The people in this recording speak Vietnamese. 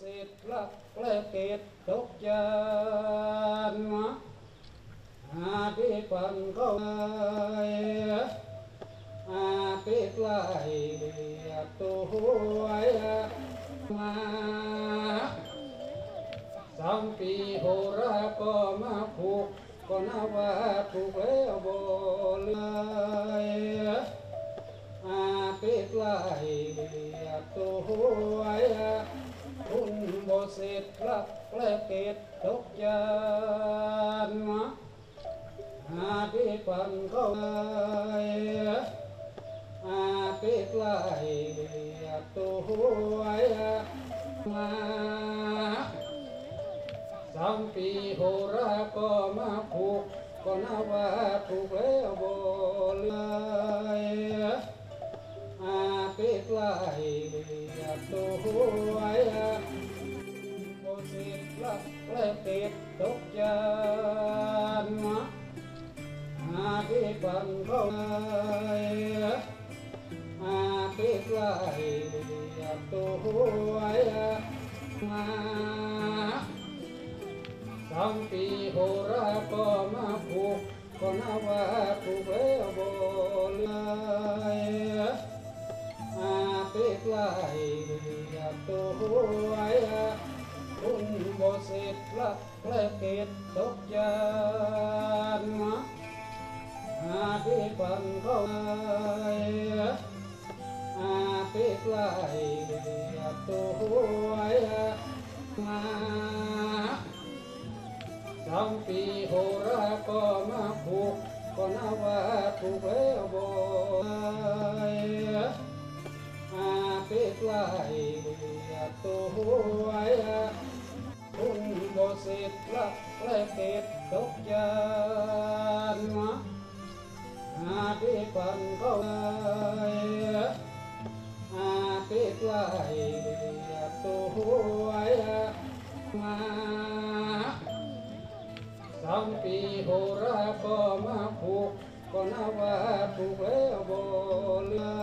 สิทธิ์ลักและเกตตกจานมาอาทิปันก็อาทิไกลตัวมาสามปีโหราก็มาผูกก็นาว่าถูกแล้วบ่เลยอาทิไกลตัว คุณบ่เสร็จลักและเกตตกจานมาอาทิปันก็อาทิไกลตัวมา สามปีโหราก็มาผูกก็นาว่าถูกแล้ว ้ว ai tu ai cô xin lắc lê tiệt tốt chân a ti bằng không ai a ti ai tu ai ma sang ti hora ko ma phu ko na wa lai à, tôi à, cũng bó xịt là lê kết tốt chân à cái phần không ai à cái lại à, tôi mà trong khi hồ ra có mà buộc còn áo và buộc ấy lai to hoaya ungo sit la lepet dok ja ma ati pan ko ati lai to hoaya ma. Sam pi ho ra ko ma phu ko na wa phu le bo la